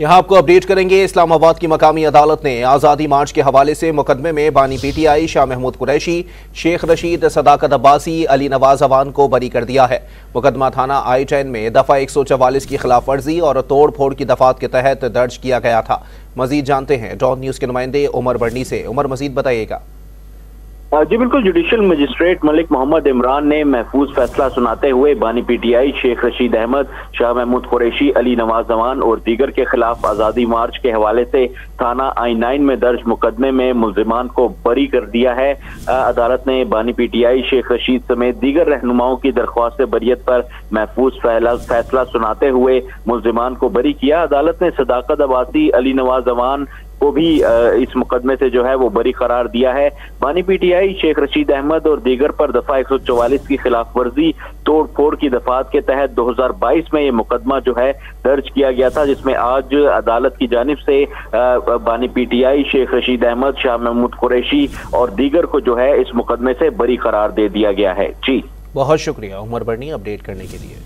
यहाँ आपको अपडेट करेंगे, इस्लामाबाद की मकामी अदालत ने आज़ादी मार्च के हवाले से मुकदमे में बानी पीटीआई शाह महमूद कुरैशी, शेख रशीद सदाकत अब्बासी, अली नवाज़ अवान को बरी कर दिया है। मुकदमा थाना आई टेन में दफ़ा एक सौ चवालीस की खिलाफ वर्जी और तोड़ फोड़ की दफात के तहत दर्ज किया गया था। मजीद जानते हैं डॉन न्यूज़ के नुमाइंदे उमर बर्नी से। उमर, मजीद बताइएगा। जी, बिल्कुल जुडिशल मजिस्ट्रेट मलिक मोहम्मद इमरान ने महफूज फैसला सुनाते हुए बानी पीटीआई शेख रशीद अहमद, शाह महमूद कुरैशी, अली नवाज़ जवान और दीगर के खिलाफ आज़ादी मार्च के हवाले से थाना आई नाइन में दर्ज मुकदमे में मुलजिमान को बरी कर दिया है। अदालत ने बानी पीटीआई शेख रशीद समेत दीगर रहनुमाओं की दरख्वास्त बरीत पर महफूज फैसला सुनाते हुए मुलजिमान को बरी किया। अदालत ने सदाकत अबासी अली नवाज़ जवान को भी इस मुकदमे से जो है वो बरी करार दिया है। बानी पीटीआई शेख रशीद अहमद और दीगर पर दफ़ा एक सौ चौवालीस की खिलाफ वर्जी तोड़ फोड़ की दफात के तहत 2022 में ये मुकदमा जो है दर्ज किया गया था, जिसमें आज अदालत की जानब से बानी पीटीआई शेख रशीद अहमद, शाह महमूद कुरैशी और दीगर को जो है इस मुकदमे से बरी करार दे दिया गया है। जी। बहुत शुक्रिया उमर बर्नी अपडेट करने के लिए।